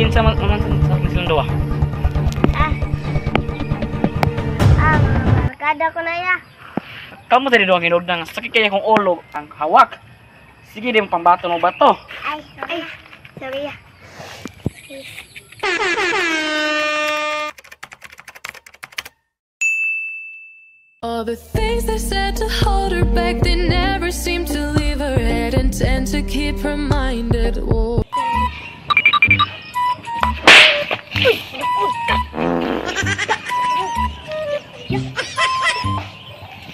Kinsa man man Ah. ah kada aku nanya. Kamu tadi doang udang, sakit kayaknya kong olo, ang hawak. Sige din pambato mo bato. Ay,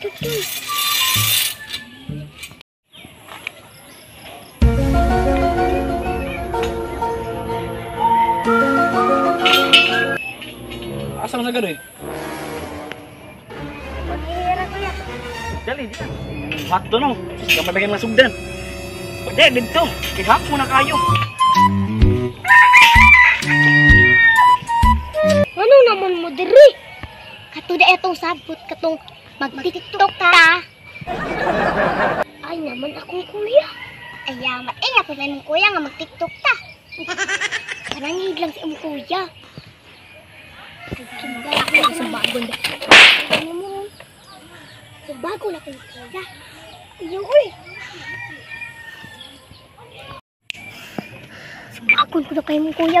Asal na gano'n? Paghihira ko yan. Dali, di ka. Mato no. Sige, mabigyan ng sugdan. Pwede, dito. Ihap mo na kayo. Ano naman mo, diri? Tuda etong sabot katong magtitiktok ta. Ay naman akong kuya. Ayamat. Ay ako eh, na ng kuya nga magtiktok ta. Kanangid lang si imong um, kuya. Sa bago na ano kong kuya. Ayaw uy. Sumakon ko na kayo mong kuya.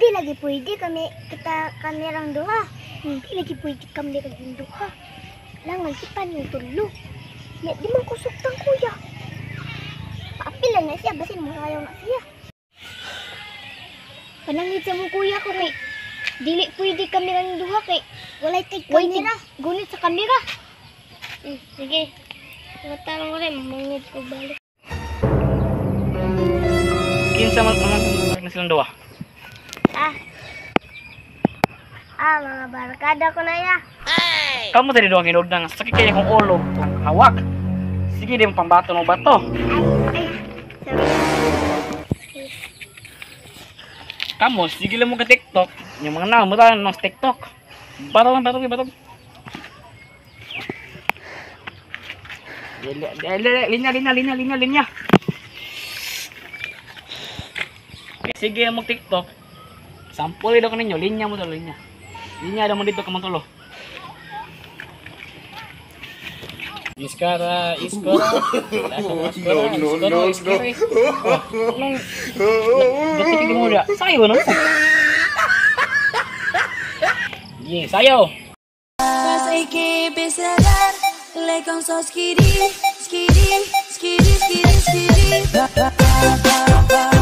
Di lagi pwede kami kita kamerang duha. Hindi hmm. lagi pwede kami kaging duha. Langan kita yung tulo. Ya, di man tang kuya. Paapilan na siya, basin mo ayaw na siya. Panangit sa mo kuya ko kay dili pwede kamerang duha kay walay tig kamera. Gunit sa kamera. Hmm, sige. Matarang ko rin, mangit ko balik. Kinsa man pangatang na silang duha? Hey. Kamu tadi doang ini udang sakit kayak kong olo hawak. Sige dia pambato no bato. Kamu sige mo ke TikTok. Yang mengenal mo tayo nos TikTok. Bato lang bato bato. Linya, linya, linya, linya, linya. Sige mo TikTok. Sampul itu kan ninyo, linya mo to, linya. Ini ada mandi ke tuh lo. Iskara, Iskara. No, no, no, no. Dapat muda. Saya benar. Iya, saya.